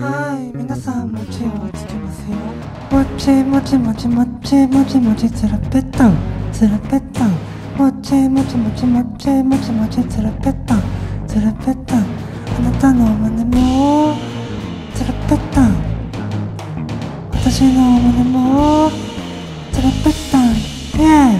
はい皆さん餅をつけますよ。もちもちもちもちもちもちつるぺったん。つるぺったん。もちもちもちもちもちもちつるぺったん。つるぺったん。あなたの胸も。つるぺったん。私の胸も。つるぺったん。イエーイ。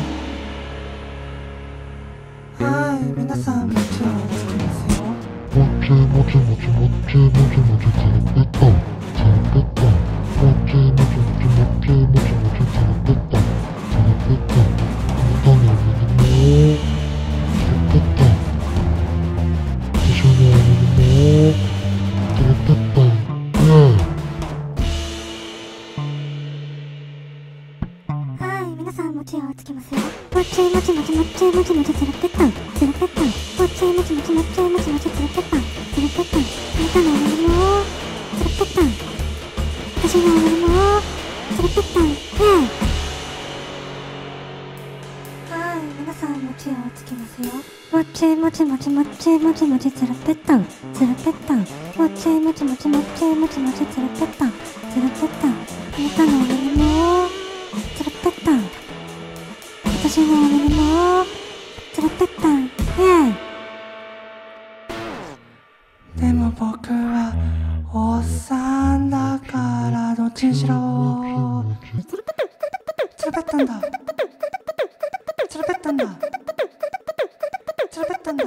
皆さん餅をつけますよ。もちもちもちもちもちもちつるぺったん、つるぺったん。もちもちもちもちもちもちつるぺったん、つるぺったん。あなたのお胸もつるぺったん。私のお胸もつるぺったん。イエーイ。はい、皆さん餅をつけますよ。もちもちもちもちもちもちつるぺったん、つるぺったん。もちもちもちもちもちもちつるぺったん、つるぺったん。あなたのお胸も 주말로 뚜루뚜ねえでも僕はおっさんだからどっちにしろ。つらかったんだ。つるべったんだ。つるべったんだ。